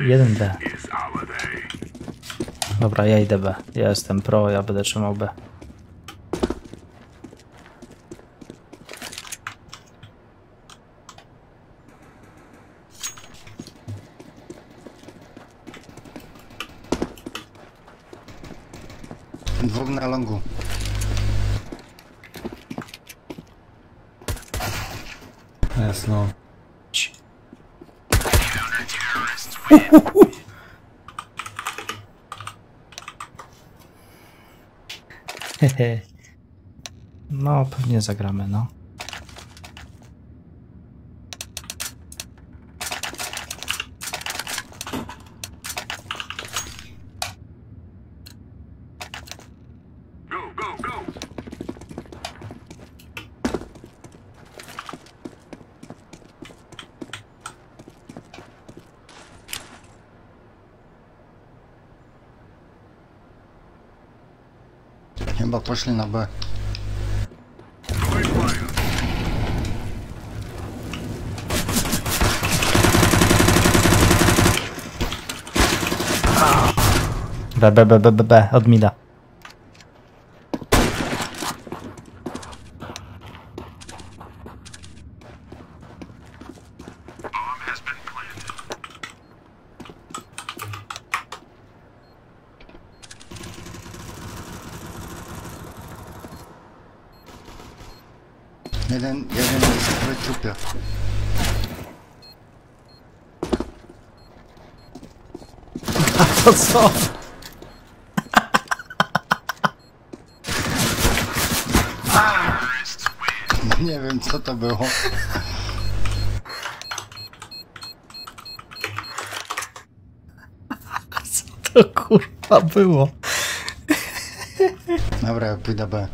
1B. Dobra, ja idę B. Ja jestem pro, ja będę trzymał B. Dwóch na longu. Jest no. No, pewnie zagramy, no. Chyba poszli na B. B, B, B, B, B, B, od mida. Jeden, jeden jest w trupie. To co? Nie wiem co to było. To kurwa było. Dobra, pójdę B.